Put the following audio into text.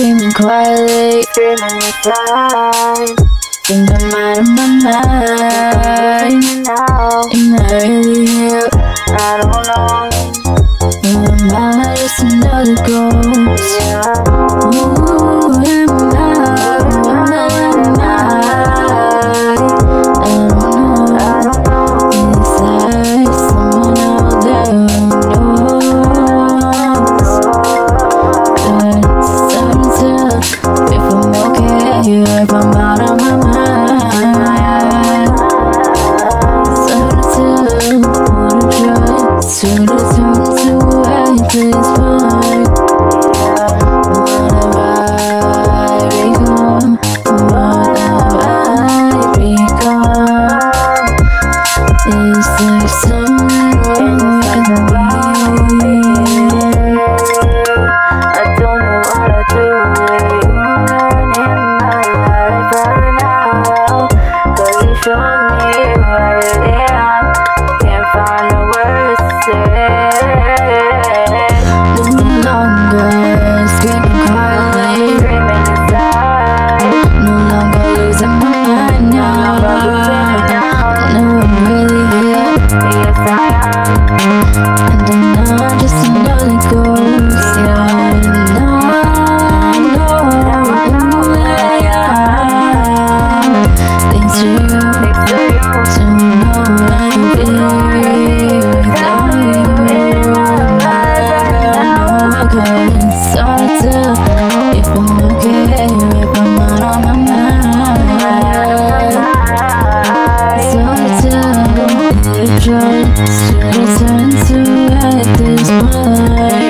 Dreaming quietly, dreaming we fly. Think I'm out of my mind. Am I really here? I don't know. Show me where they are. tries to return to at this point.